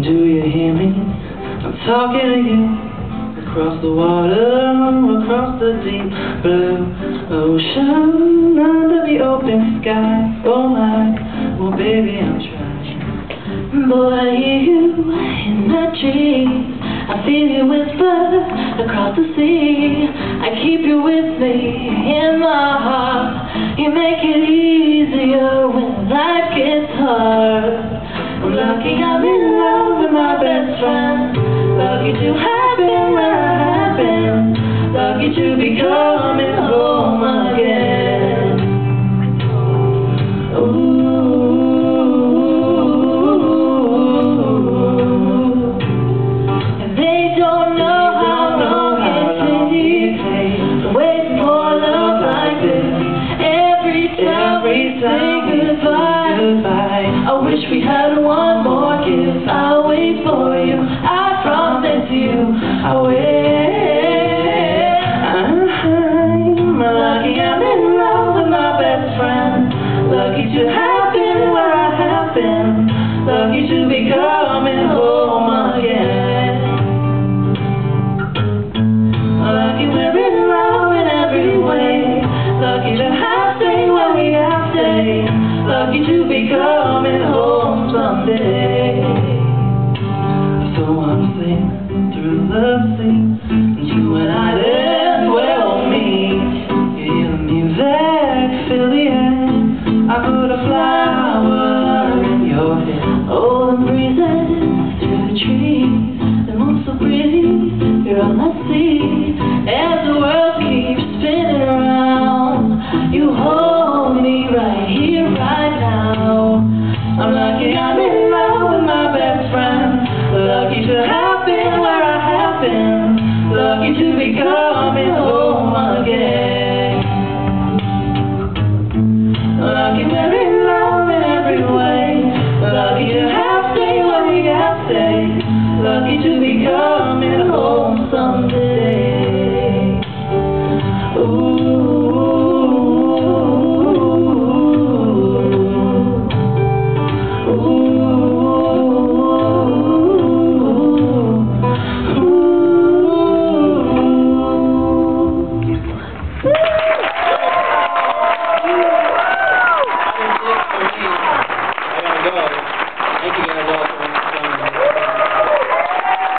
Do you hear me? I'm talking to you across the water, across the deep blue ocean, under the open sky. Oh my, well baby, I'm trying. Boy, I hear you in the trees. I feel you whisper across the sea. I keep you with me in my heart. You make it easier when life gets hard. I'm lucky I'm in love Lucky to have been where I have been. Lucky to be coming home again. Ooh. And they don't know how long it takes waiting for love like this. Every time we say goodbye, I wish we had one more kiss. I'll wait laughing, lucky to be coming home again. Lucky we're in love in every way, lucky to have day when we have day, lucky to be coming home someday. So I'm singing through the